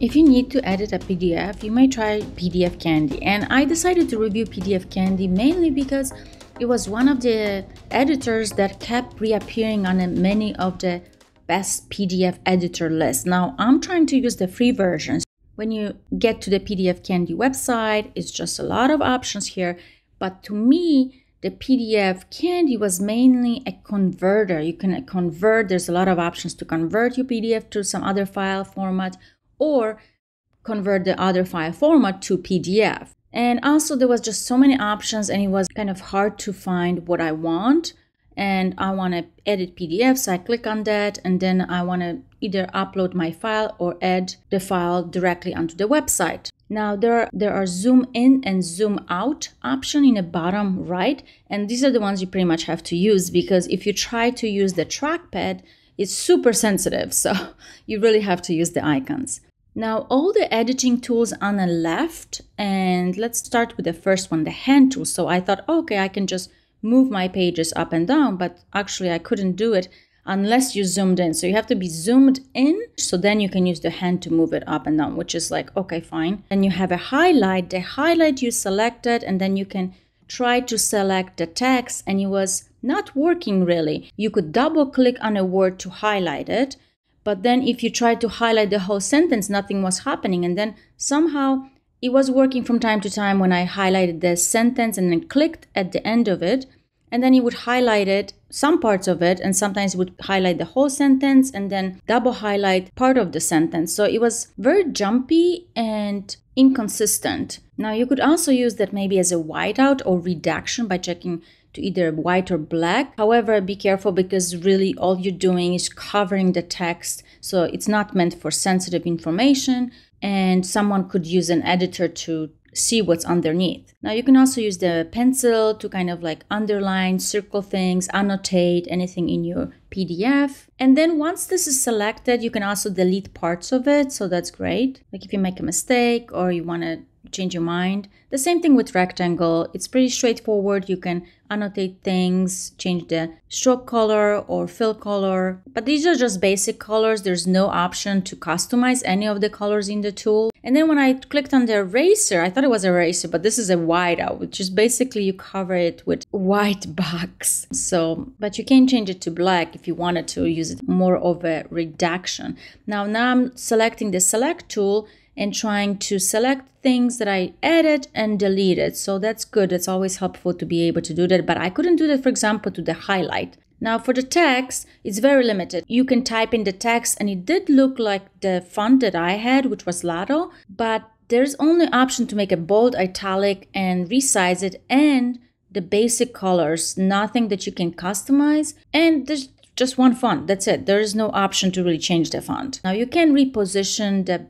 If you need to edit a PDF, you may try PDF Candy. And I decided to review PDF Candy mainly because it was one of the editors that kept reappearing on many of the best PDF editor lists. Now, I'm trying to use the free versions. When you get to the PDF Candy website, it's just a lot of options here. But to me, the PDF Candy was mainly a converter. You can convert, there's a lot of options to convert your PDF to some other file format or convert the other file format to PDF. And also, there was just so many options, and it was kind of hard to find what I want. And I want to edit PDFs. So I click on that, and then I want to either upload my file or add the file directly onto the website. Now there are, there are zoom in and zoom out option in the bottom right, and these are the ones you pretty much have to use because if you try to use the trackpad, it's super sensitive, so you really have to use the icons. Now all the editing tools on the left, and let's start with the first one, the hand tool. So I thought, okay, I can just move my pages up and down, but actually I couldn't do it unless you zoomed in. So you have to be zoomed in. So then you can use the hand to move it up and down, which is like, okay, fine. And you have a highlight. The highlight you selected, and then you can try to select the text, and it was not working really. You could double click on a word to highlight it. But then if you tried to highlight the whole sentence, nothing was happening. And then somehow it was working from time to time when I highlighted the sentence and then clicked at the end of it. And then he would highlight it some parts of it and sometimes it would highlight the whole sentence and then double highlight part of the sentence. So it was very jumpy and inconsistent. Now you could also use that maybe as a whiteout or redaction by checking to either white or black however be careful because really all you're doing is covering the text so it's not meant for sensitive information and someone could use an editor to see what's underneath. Now you can also use the pencil to kind of like underline, circle things, annotate anything in your PDF. And then once this is selected, you can also delete parts of it. So that's great. Like if you make a mistake or you want to change your mind. The same thing with rectangle. It's pretty straightforward. You can annotate things, change the stroke color or fill color. But these are just basic colors. There's no option to customize any of the colors in the tool. And then when I clicked on the eraser, I thought it was eraser, but this is a whiteout, which is basically you cover it with white box. So, but you can change it to black if you wanted to use it more of a redaction. Now, now I'm selecting the select tool and trying to select things that I edit and deleted. So that's good. It's always helpful to be able to do that. But I couldn't do that, for example, to the highlight. Now for the text, it's very limited. You can type in the text and it did look like the font that I had, which was Lato, but there's only option to make a bold, italic and resize it and the basic colors, nothing that you can customize. And there's just one font. That's it. There is no option to really change the font. Now you can reposition the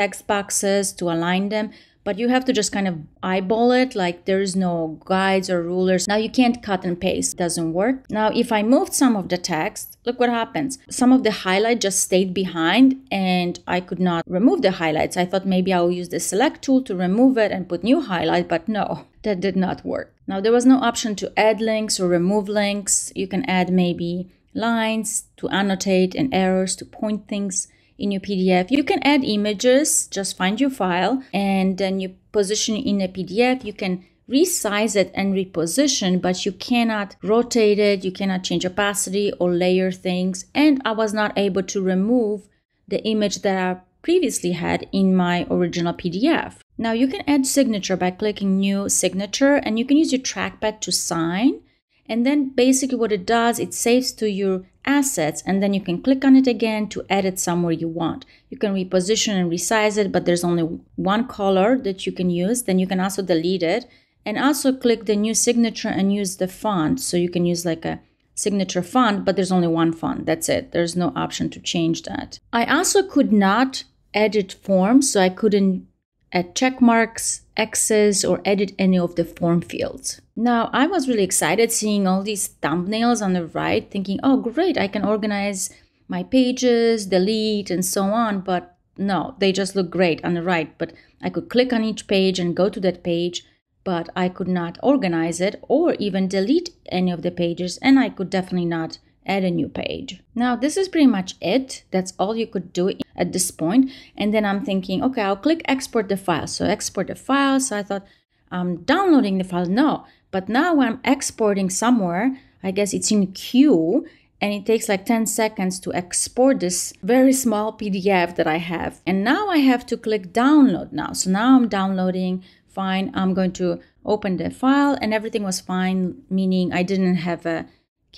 text boxes to align them but you have to just kind of eyeball it like there is no guides or rulers. Now you can't cut and paste. It doesn't work. Now if i moved some of the text look what happens. Some of the highlight just stayed behind and i could not remove the highlights. I thought maybe i'll use the select tool to remove it and put new highlight but no that did not work. Now there was no option to add links or remove links. You can add maybe lines to annotate and arrows to point things in your PDF. You can add images, just find your file and then you position it in a PDF. You can resize it and reposition, but you cannot rotate it, you cannot change opacity or layer things. And I was not able to remove the image that I previously had in my original PDF. Now you can add signature by clicking new signature and you can use your trackpad to sign. And then basically what it does, it saves to your assets and then you can click on it again to edit somewhere you want. You can reposition and resize it, but there's only one color that you can use. Then you can also delete it and also click the new signature and use the font. So you can use like a signature font, but there's only one font. That's it. There's no option to change that. I also could not edit forms, so I couldn't add check marks, X's, or edit any of the form fields. Now, I was really excited seeing all these thumbnails on the right, thinking, oh, great, I can organize my pages, delete, and so on. But no, they just look great on the right. But I could click on each page and go to that page, but I could not organize it or even delete any of the pages, and I could definitely not add a new page. Now, this is pretty much it. That's all you could do at this point. And then I'm thinking, okay, I'll click export the file. So export the file. So I thought I'm downloading the file. No, but now I'm exporting somewhere, I guess it's in queue and it takes like 10 seconds to export this very small PDF that I have. And now I have to click download now. So now I'm downloading, fine. I'm going to open the file and everything was fine, meaning I didn't have a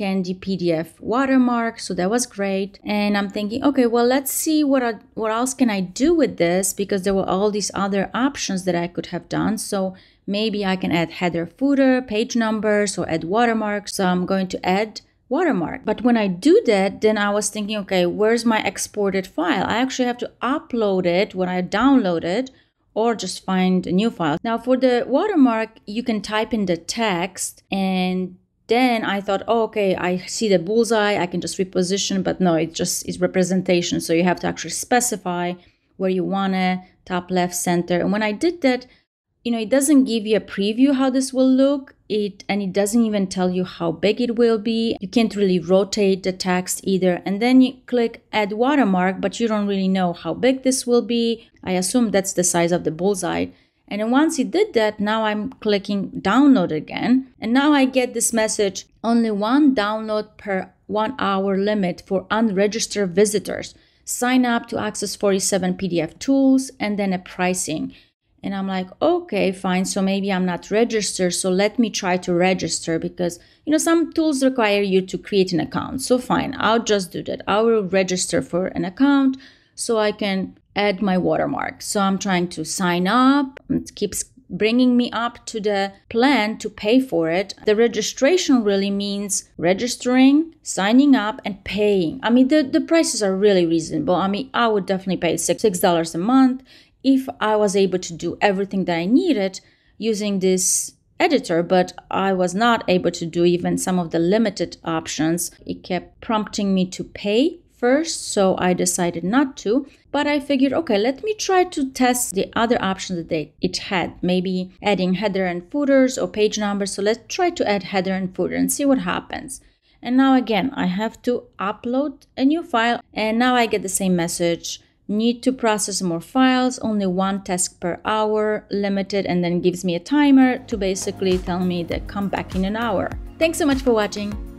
Candy PDF watermark, so that was great. And I'm thinking, okay, well, let's see what I, what else can I do with this because there were all these other options that I could have done. So maybe I can add header, footer, page numbers, or add watermarks. So I'm going to add watermark. But when I do that, then I was thinking, okay, where's my exported file? I actually have to upload it when I download it or just find a new file. Now for the watermark, you can type in the text and then I thought, oh, okay, I see the bullseye, I can just reposition, but no, it just is representation. So you have to actually specify where you want it, top left, center. And when I did that, you know, it doesn't give you a preview how this will look. It and it doesn't even tell you how big it will be. You can't really rotate the text either. And then you click add watermark, but you don't really know how big this will be. I assume that's the size of the bullseye. And once it did that, now I'm clicking download again. And now I get this message, only one download per one hour limit for unregistered visitors. Sign up to access 47 PDF tools and then a pricing. And I'm like, okay, fine. So maybe I'm not registered. So let me try to register because, you know, some tools require you to create an account. So fine, I'll just do that. I will register for an account so I can add my watermark. So I'm trying to sign up. It keeps bringing me up to the plan to pay for it. The registration really means registering, signing up, and paying. I mean, the, the prices are really reasonable. I mean, I would definitely pay six, $6 a month if I was able to do everything that I needed using this editor, but I was not able to do even some of the limited options. It kept prompting me to pay first, so I decided not to. But I figured, okay, let me try to test the other options that they, it had, maybe adding header and footers or page numbers. So let's try to add header and footer and see what happens. And now again, I have to upload a new file and now I get the same message need to process more files, only one task per hour, limited, and then gives me a timer to basically tell me that come back in an hour. Thanks so much for watching.